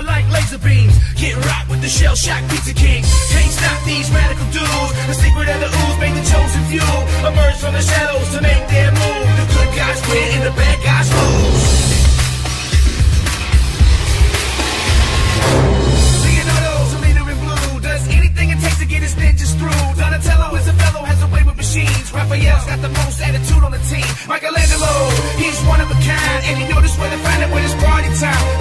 Like laser beams, get rocked with the shell shock pizza king. Can't stop these radical dudes. The secret of the ooze made the chosen few emerge from the shadows to make their move. The good guys win and the bad guys lose. Leonardo's a leader in blue. Does anything it takes to get his ninjas through. Donatello is a fellow, has a way with machines. Raphael's got the most attitude on the team. Michelangelo, he's one of a kind. And you know this where to find it when it's party time.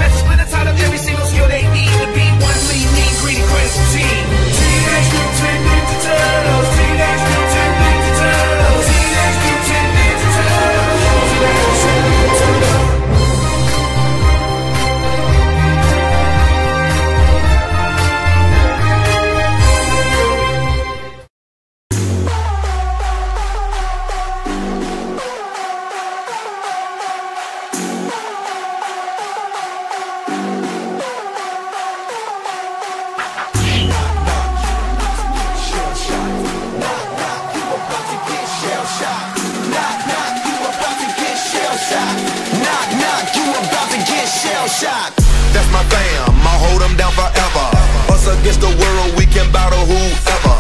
Shocked. That's my fam, I'll hold them down forever. Us against the world, we can battle whoever.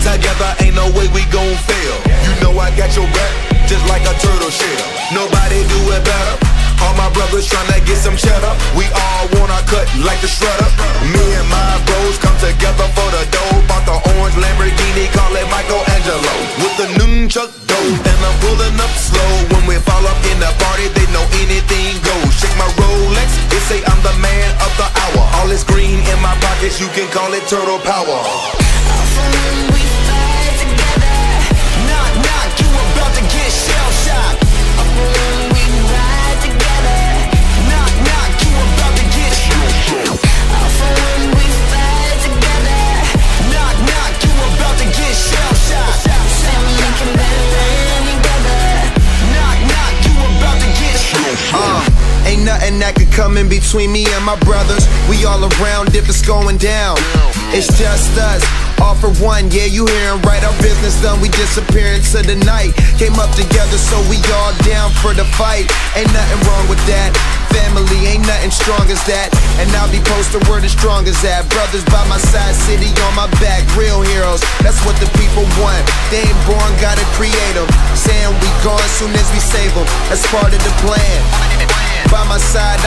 Together, ain't no way we gon' fail. You know I got your back, just like a turtle shell. Nobody do it better. All my brothers tryna get some cheddar. We all our cut like the shredder. Me and my bros come together for the dough. Bought the orange Lamborghini, call it Michelangelo. With the nunchuck dough, you can call it turtle power. That could come in between me and my brothers. We all around if it's going down. It's just us. All for one, yeah, you hearin' right. Our business done, we disappear into the night. Came up together, so we all down for the fight. Ain't nothing wrong with that. Family ain't nothing strong as that. And I'll be posted where the strong as that. Brothers by my side, city on my back, real heroes. That's what the people want. They ain't born, gotta create them. Saying we gone as soon as we save them. That's part of the plan. By my side.